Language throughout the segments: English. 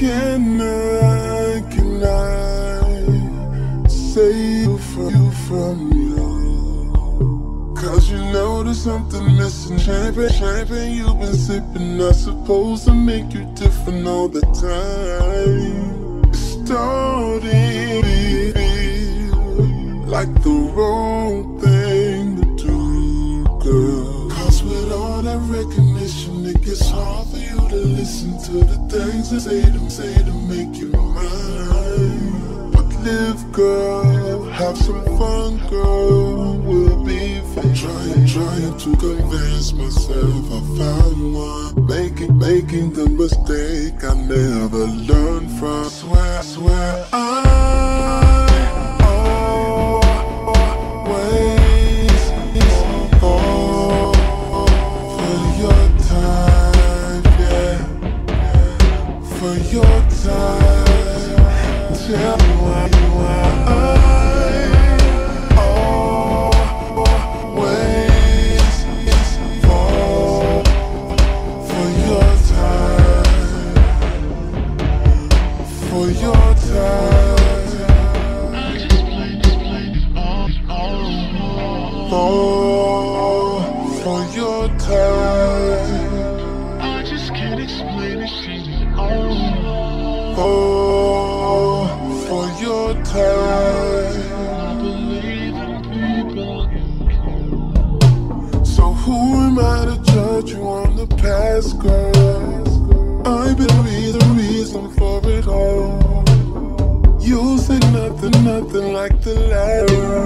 Can I, can I save you from, you? There's something missing. Champagne, champagne you've been sipping. Not supposed to make you different all the time. It started like the wrong thing to do, girl. Cause with all that recognition, it gets hard for you to listen to the things I say to say to make you mine. But live, girl, have some fun, girl. We'll be fine. Trying, trying to convince myself I found one. Making, making the mistake I never learned from. Swear, swear, I. always for your time, yeah. For your time, tell me why you are. For your time. I just can't explain it to oh. you. Oh, for your time. I believe in people. So who am I to judge you on the past, girl? I've been the reason for it all. You say nothing, nothing like the last.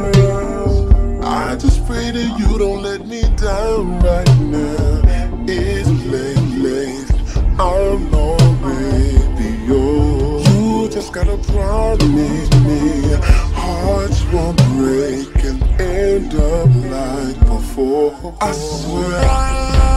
Pray that you don't let me down right now. It's late, late. I'm already yours. You just gotta promise me hearts won't break and end up like before. I swear.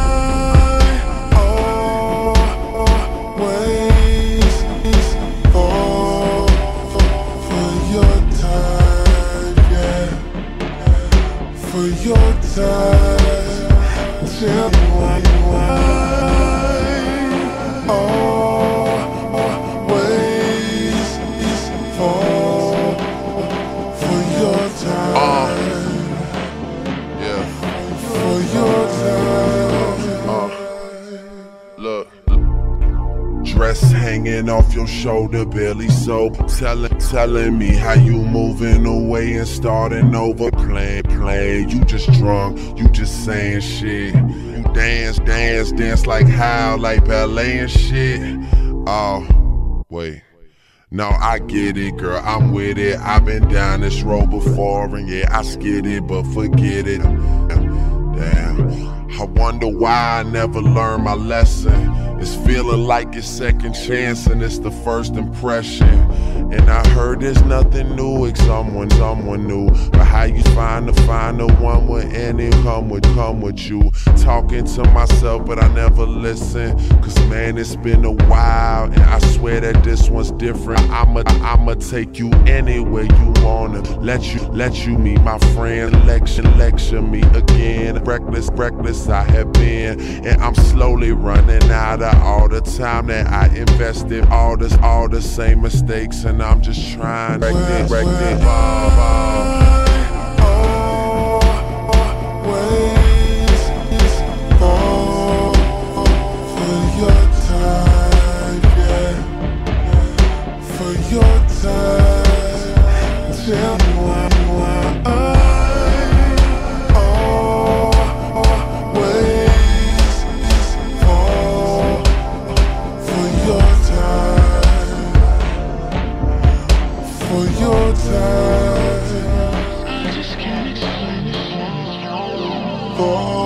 For your time, tell me why hanging off your shoulder, barely so. Telling, telling me how you moving away and starting over. Playing, playing. You just drunk, you just saying shit. You dance, dance, dance like how, like ballet and shit. Oh, wait. No, I get it, girl. I'm with it. I've been down this road before, and yeah, I skid it, but forget it. Damn. I wonder why I never learned my lesson. It's feeling like it's second chance and it's the first impression. And I heard there's nothing new, it's someone, someone new. But how you find to find the one with any come with, come with you. Talking to myself, but I never listen. Cause man, it's been a while, and I swear that this one's different. I'ma, I'ma take you anywhere you wanna. Let you, let you meet my friend. Lecture, lecture me again. Reckless, reckless I have been, and I'm slowly running out of all the time that I invested. All this, all the same mistakes, and I'm just trying to wreck it, wreck it. Your time, tell me why. Oh.